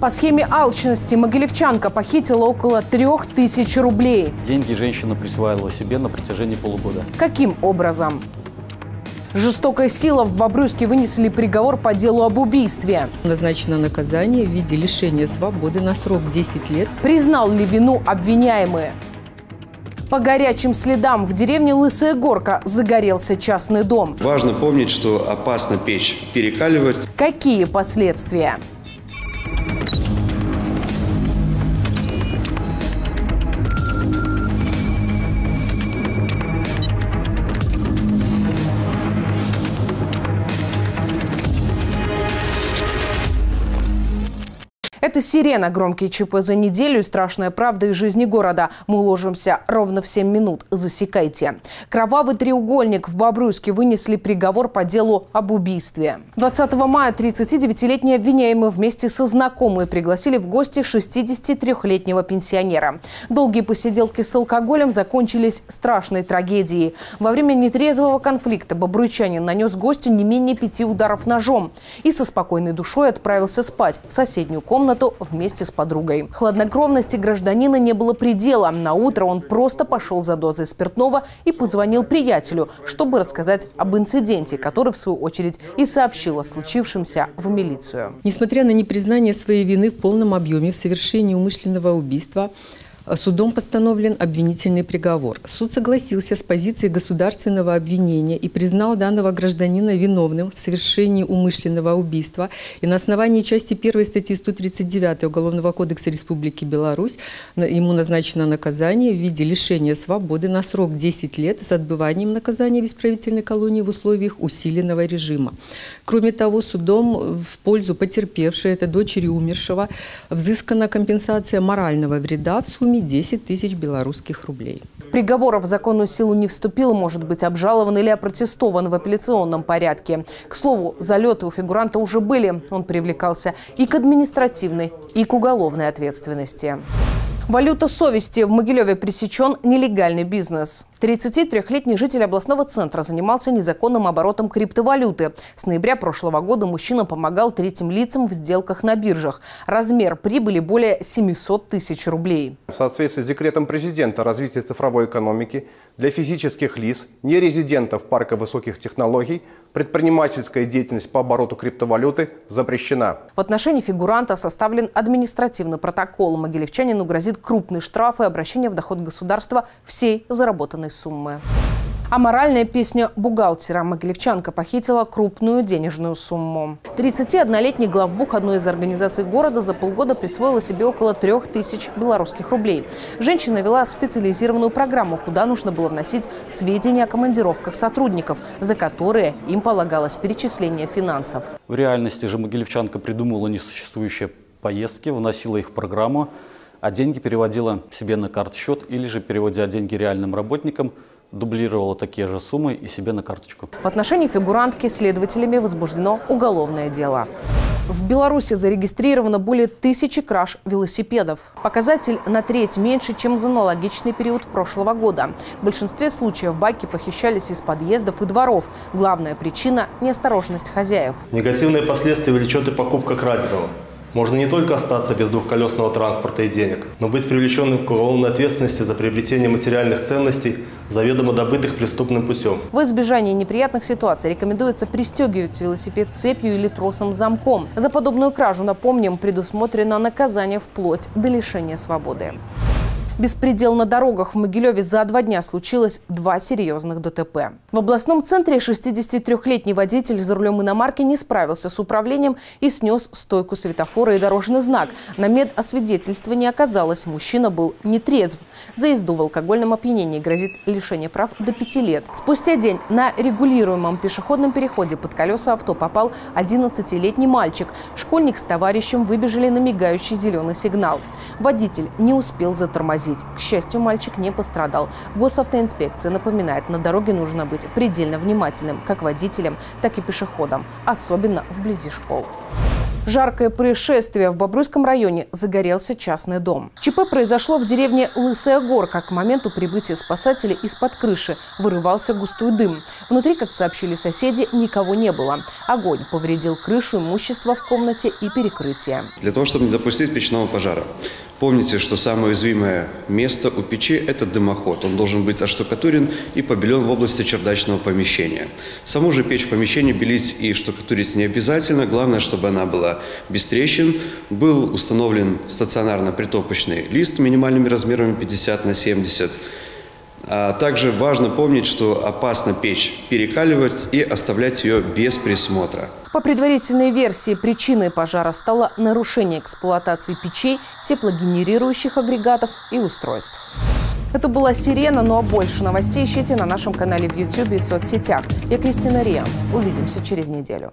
По схеме алчности Могилевчанка похитила около трех тысяч рублей. Деньги женщина присваивала себе на протяжении полугода. Каким образом? Жестокая сила в Бобруйске вынесли приговор по делу об убийстве. Назначено наказание в виде лишения свободы на срок 10 лет. Признал ли вину обвиняемые? По горячим следам в деревне Лысая Горка загорелся частный дом. Важно помнить, что опасно печь перекаливать. Какие последствия? Это «Сирена». Громкие ЧП за неделю страшная правда из жизни города. Мы уложимся ровно в 7 минут. Засекайте. Кровавый треугольник в Бобруйске вынесли приговор по делу об убийстве. 20 мая 39-летний обвиняемый вместе со знакомой пригласили в гости 63-летнего пенсионера. Долгие посиделки с алкоголем закончились страшной трагедией. Во время нетрезвого конфликта бобруйчанин нанес гостю не менее пяти ударов ножом и со спокойной душой отправился спать в соседнюю комнату комнату вместе с подругой. Хладнокровности гражданина не было предела. На утро он просто пошел за дозой спиртного и позвонил приятелю, чтобы рассказать об инциденте, который, в свою очередь, и сообщил о случившемся в милицию. Несмотря на непризнание своей вины в полном объеме в совершении умышленного убийства, Судом постановлен обвинительный приговор. Суд согласился с позицией государственного обвинения и признал данного гражданина виновным в совершении умышленного убийства. И на основании части 1 статьи 139 Уголовного кодекса Республики Беларусь ему назначено наказание в виде лишения свободы на срок 10 лет с отбыванием наказания в исправительной колонии в условиях усиленного режима. Кроме того, судом в пользу потерпевшей, это дочери умершего, взыскана компенсация морального вреда в сумме 10 тысяч белорусских рублей. Приговор в законную силу не вступил, может быть обжалован или опротестован в апелляционном порядке. К слову, залеты у фигуранта уже были. Он привлекался и к административной, и к уголовной ответственности. Валюта совести. В Могилеве пресечен нелегальный бизнес. 33-летний житель областного центра занимался незаконным оборотом криптовалюты. С ноября прошлого года мужчина помогал третьим лицам в сделках на биржах. Размер прибыли более 700 тысяч рублей. В соответствии с декретом президента о развитии цифровой экономики для физических лиц, нерезидентов парка высоких технологий, предпринимательская деятельность по обороту криптовалюты запрещена. В отношении фигуранта составлен административный протокол. Могилевчанину грозит крупный штраф и обращение в доход государства всей заработанной суммы. А моральная песня бухгалтера Могилевчанка похитила крупную денежную сумму. 31-летний главбух одной из организаций города за полгода присвоила себе около 3000 белорусских рублей. Женщина вела специализированную программу, куда нужно было вносить сведения о командировках сотрудников, за которые им полагалось перечисление финансов. В реальности же Могилевчанка придумывала несуществующие поездки, вносила их в программу, а деньги переводила себе на карт-счет или же, переводя деньги реальным работникам, дублировала такие же суммы и себе на карточку. В отношении фигурантки следователями возбуждено уголовное дело. В Беларуси зарегистрировано более тысячи краж велосипедов. Показатель на треть меньше, чем за аналогичный период прошлого года. В большинстве случаев байки похищались из подъездов и дворов. Главная причина – неосторожность хозяев. Негативные последствия влечет и покупка краденого. Можно не только остаться без двухколесного транспорта и денег, но быть привлеченным к уголовной ответственности за приобретение материальных ценностей, заведомо добытых преступным путем. В избежании неприятных ситуаций рекомендуется пристегивать велосипед цепью или тросом замком. За подобную кражу, напомним, предусмотрено наказание вплоть до лишения свободы. Беспредел на дорогах в Могилеве за два дня случилось два серьезных ДТП. В областном центре 63-летний водитель за рулем иномарки не справился с управлением и снес стойку светофора и дорожный знак. На медосвидетельстве оказалось, мужчина был нетрезв. За езду в алкогольном опьянении грозит лишение прав до пяти лет. Спустя день на регулируемом пешеходном переходе под колеса авто попал 11-летний мальчик. Школьник с товарищем выбежали на мигающий зеленый сигнал. Водитель не успел затормозить тормозить. К счастью, мальчик не пострадал. Госавтоинспекция напоминает, на дороге нужно быть предельно внимательным как водителям, так и пешеходам, особенно вблизи школ. Жаркое происшествие в Бобруйском районе загорелся частный дом. ЧП произошло в деревне Лысая Горка. К моменту прибытия спасателей из-под крыши вырывался густой дым. Внутри, как сообщили соседи, никого не было. Огонь повредил крышу, имущество в комнате и перекрытие. Для того, чтобы не допустить печного пожара, Помните, что самое уязвимое место у печи – это дымоход. Он должен быть оштукатурен и побелен в области чердачного помещения. Саму же печь в помещении белить и штукатурить не обязательно. Главное, чтобы она была без трещин. Был установлен стационарно притопочный лист минимальными размерами 50 на 70 а также важно помнить, что опасно печь перекаливать и оставлять ее без присмотра. По предварительной версии, причиной пожара стало нарушение эксплуатации печей, теплогенерирующих агрегатов и устройств. Это была «Сирена», ну а больше новостей ищите на нашем канале в YouTube и соцсетях. Я Кристина Рианс. Увидимся через неделю.